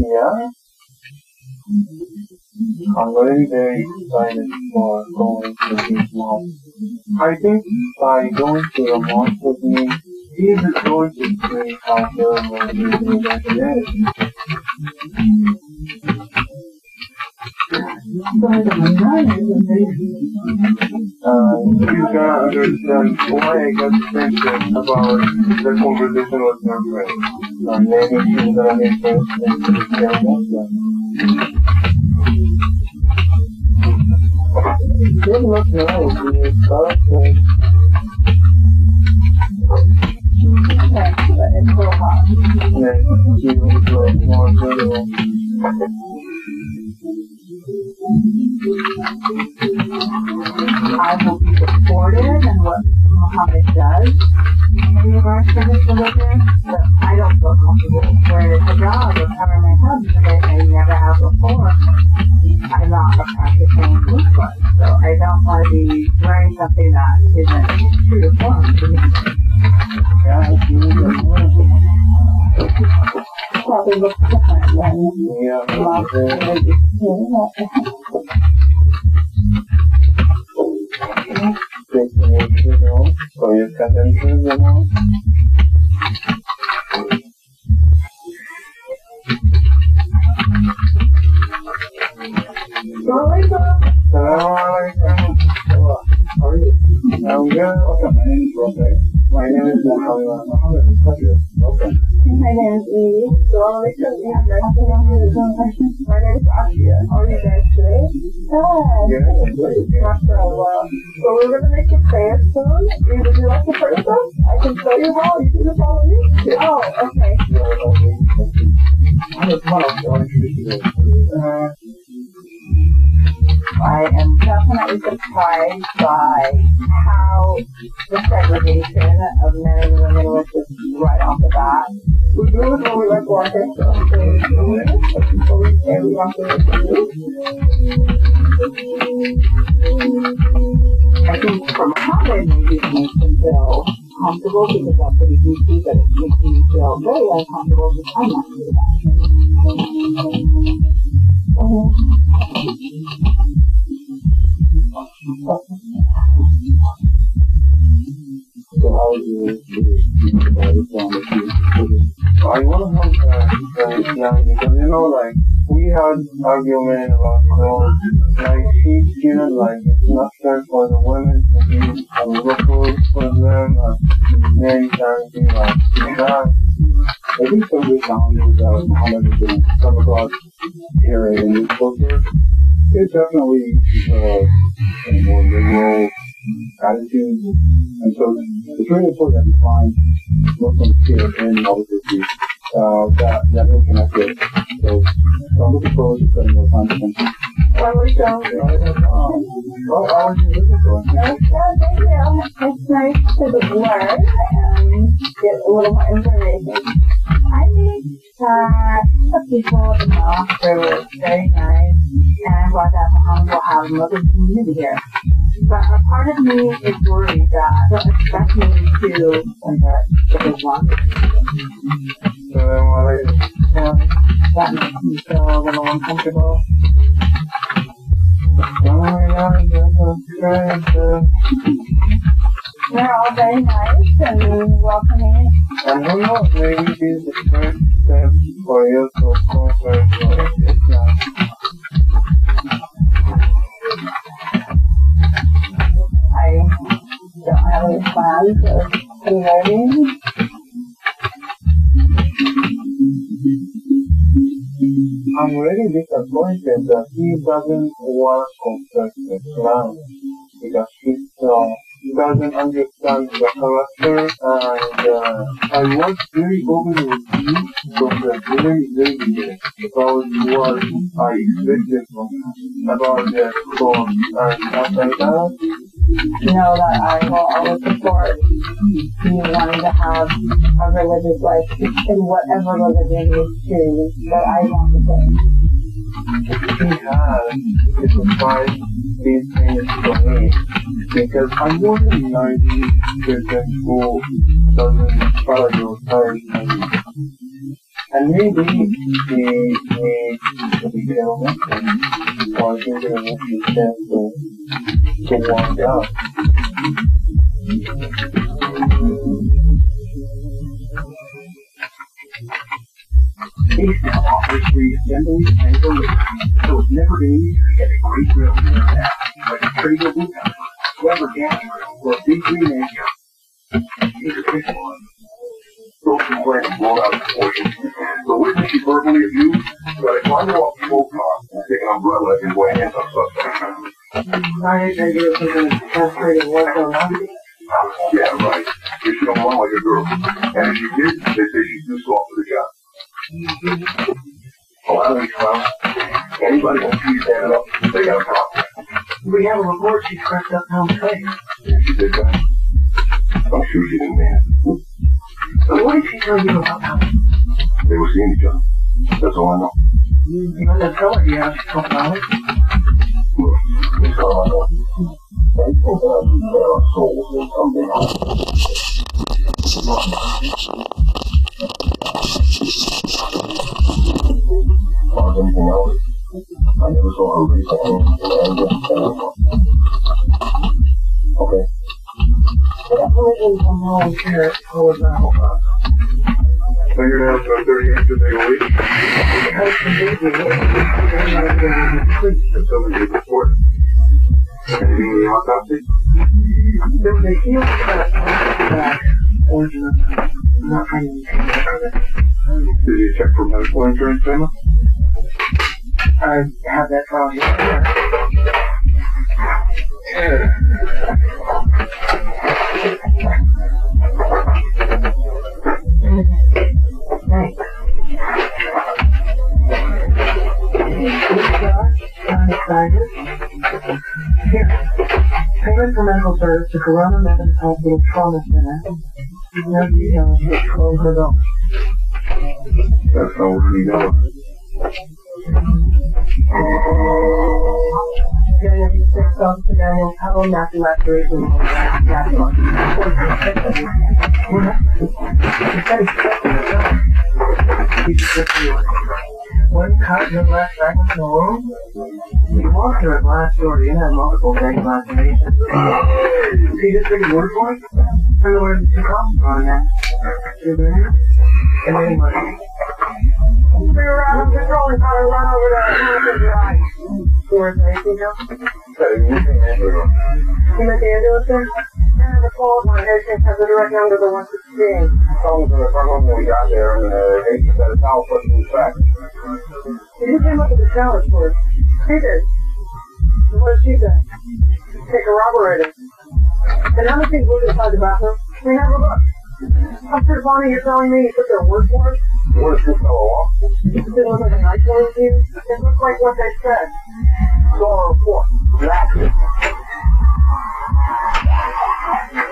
Yeah. I'm very, very excited for going to these malls. I think by going to the mosque with me, he is going to see how my religion is. Uh, you can understand why I got attention about the conversation with my friend. Uh, maybe she's gonna be interested in the Muslim. Good luck now with your birthday. but I will be supportive in what Muhammad does in regards to his religion, but I don't feel comfortable wearing a hijab or covering my head because I never have before. I'm not a practicing Muslim, so I don't want to be wearing something that isn't true to form to me. Yeah, she was Probably looks different than Yeah, most yeah. religious people. taking it, you My name is Ashia. How are you guys today? Good. Yeah. So we're to make a prayer soon. You like to pray with us? I can show you how. You can just follow me. Oh, okay. A smart. I'll introduce you I am definitely surprised by how the segregation of men and women was just right off the bat. We do it when we like walk in, so before we say we want to do. I think for Muhammad, maybe it makes him feel comfortable because that's do see, but it makes me feel very uncomfortable because I'm not doing that. So how do you speak about Islam if you I want to have uh, Islam because you know, like we had argument about clothes. Like she feels like it's not fair for the women to be a local for them, and men can be like that. I think some of the challenges that Muhammad has come across here in this culture is definitely uh, a more liberal attitude. And so it's really important we find Muslims here in Albuquerque uh, that, that will connect with. So, so I'm looking forward to spending more time with them. We? Yeah, thank you. It's nice to learn and get a little more information. I think that the people of the mosque were very nice and glad that Muhammad will have a Muslim community here. But a part of me is worried that I don't expect me to to Islam. Assalamu alaikum. So that makes me feel a little uncomfortable. Oh my God, that's great. They're all very nice and welcoming. And who knows, maybe this is the first step for you to conquer your converting. I'm really disappointed that he doesn't want to confess Islam because he uh, doesn't understand the character and uh, I was very open with you from the very, very beginning about what I expected from about the code and like that. Know that I will always support you wanting to have a religious life in whatever religion you choose, but I want to he has to provide these things for me because I'm one of the 90 percent who doesn't follow your time and maybe he needs to be killed or he will need to to, wind up. These now offers reassembly and delivery, so it's never easy to get a great grill like a Traeger boot Weber gas grill, or big green egg. Witness she verbally abused, but I climbed her off the car and take an umbrella and weigh hands on suspect. I think it was something frustrating work on that. Yeah, right. If she don't run like a girl. And if she did, they say she's too soft for the job. Oh, a lot of these clowns, anybody who sees standing up, they gotta talk. We have a report she scratched up Tom's face. She did that. I'm sure she didn't. So what did she tell you about Tom? They were seeing each other. That's all I know. You know that fella to talk about it? Look, it's all I know. They I can bear our souls and someday Or anything else. I never saw her raise her hand in anger. Okay. Definitely from home here for now. Fingernails about 30 inches a week. That's something you report. Anything in the autopsy? There was a huge cut back. Origin not finding anything. Did you check for medical insurance payment? I have that file here. Thanks. Medical service to Corona Methodist Hospital Trauma Center. No details, but twelve hundred dollars. That's what we know. Daniel six off to Daniel Powell, Matthew Laceration, One cut in the left fragment in the room. You walked through a glass door, you had multiple big lacerations. See this big word for it? I don't know where it come from now. See there? And then what? Figure out I'm controlling how to run over and it right. Where's anything else? You met the ambulance there? Yeah, the call my agent has a direct number to the 116. Someone's in the front when we got there, and uh, they just a towel put in his back. You came up with the shower for us. She did. And what did she say? They corroborated. And how many things were inside the bathroom? We have a look. I'm sure, Bonnie, you're telling me you took their word for it? What is this fellow off? It didn't look like a nice one to you. It looked like what they said. It's on a report. Exactly.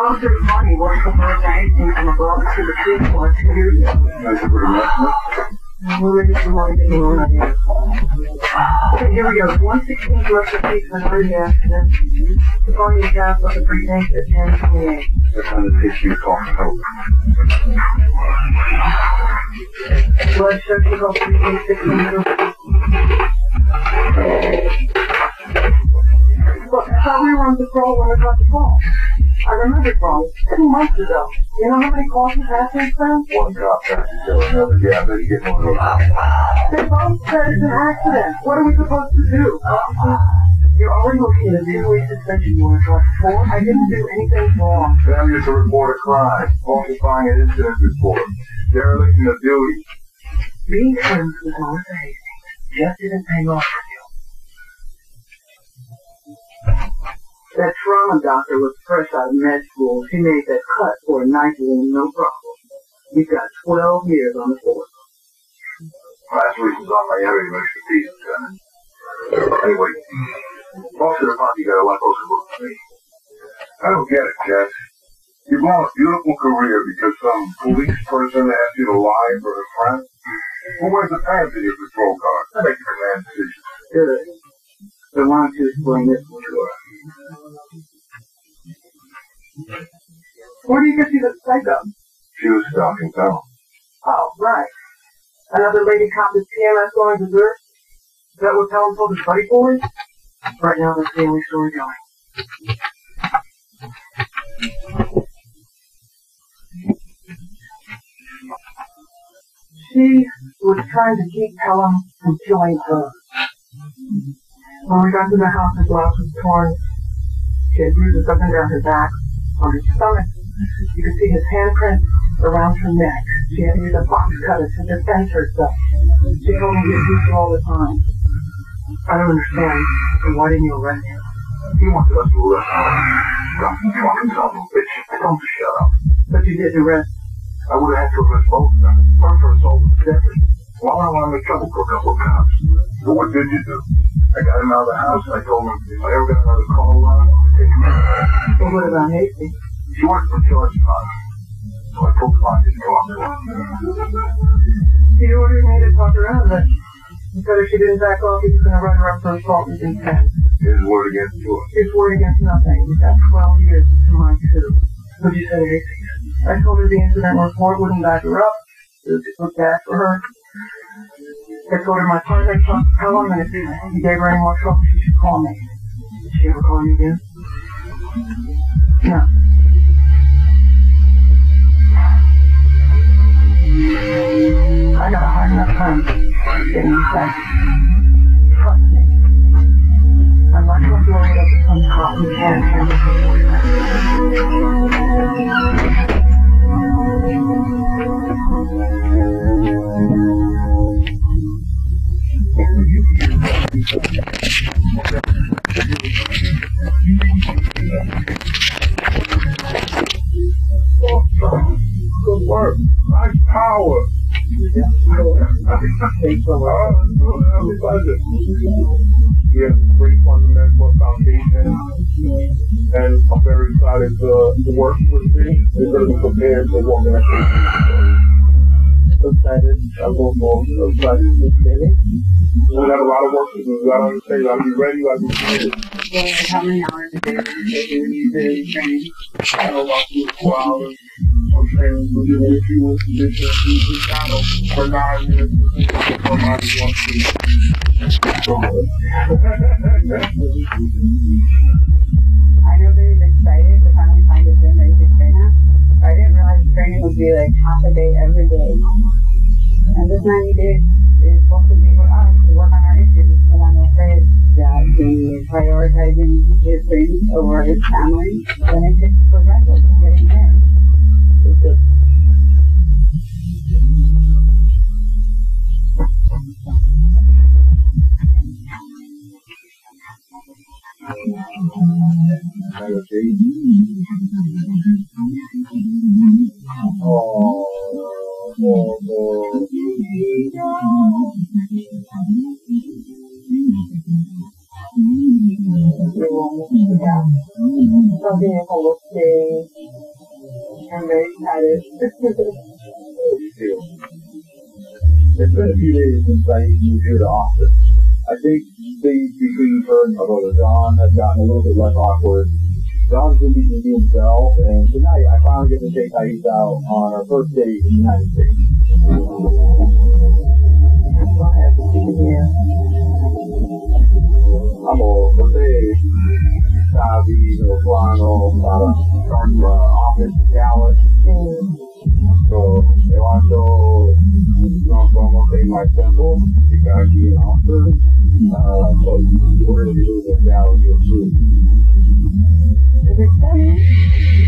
Officer Bonnie worked for her anything from above to the tree for two years ago. That's a pretty much. We're ready for more than one idea. Okay, here we go. 116 left the piece of an accident. The body is gas with a precinct at 1028. That's how the tissue cough help. Blood sugar goes precinct 600. Look, thought we were on patrol when we got the call. I remember it wrong. Two months ago. You know how many calls we've had since then? One cop tries to kill another. Yeah, but you get one of those. They both said it's an accident. What are we supposed to do? Officer, you're already looking at a two-week suspension warrant for four. I didn't do anything wrong. Failure to report a crime. Falsifying an incident report. Dereliction of duty. Being friends with Melissa Hastings just didn't pay off for you. That trauma doctor was fresh out of med school. She made that cut for a night room, no problem. You've got 12 years on the force. Last week was on my area of expertise, Lieutenant. Anyway, Officer DePonte got a lot closer look at me. I don't get it, Jess. You blown a beautiful career because some police person asked you to lie for a friend? Who wears the pants in your patrol car? That makes a man decision. Good. So why don't you explain this Where do you get you the psycho? She was stalking. Oh, right. another lady cop is PMS going Zurich? Is that what Helen told his buddy boys? Right now, that's the only story going. She was trying to keep Helen from killing her. When we got to the house, her blouse was torn. She had bruises up and down her back, on her stomach. You could see his handprint around her neck. She had to use a box cutter to defend herself. She told me beat her all the time. I don't understand. And why didn't you arrest him? He wanted us to arrest him. Son of a bitch. Tell him to shut up. But you didn't arrest I would have had to arrest both of them. One for assault was deadly. Well, I wanted to trouble for a couple of cops. But what did you do? I got him out of the house and I told him if I ever got another call uh, around, I'd take him in. Well, what about Hasty? She wanted to charge time. So I told Fonzie to go up to her. He ordered me to talk around, out of. He said if she didn't back off, he was going to write her up for assault and intent. His word against yours. His word against nothing. He's got 12 years to mine, too. What'd you say? I told her the incident report wouldn't back her up. It was bad for her. I told her my partner talked to Helen, and if he gave her any more trouble, she should call me. Did she ever call you again? No. I got a hard enough time getting back. Trust me. I'm not going to blow it up some cop who He has a great fundamental foundation, and I'm very excited to, to work with him. We're going to be prepared for what we're to excited. I'll go for the practice training. We got a lot of work to do. You gotta understand, you gotta be ready, you gotta be committed. Like how many hours a day you do training? I know about two to four hours. The. I know he's excited to finally find a gym that he could train at. But I didn't realize training would be like half a day every day. And this 90 days is supposed to be for us to work on our issues. And I'm afraid that he's prioritizing his dreams over his family. Then it gets progressive Yeah. Something able to. I'm. It's been a few days since I moved here to Austin. I think things between her and my brother John have gotten a little bit less awkward. John's been meeting me himself, and tonight I finally get to take Thais out on our first date in the United States. Amo, Southeast starting uh, office in Dallas. So they want to show some because you're an. Uh, so we're going to do the Dallas for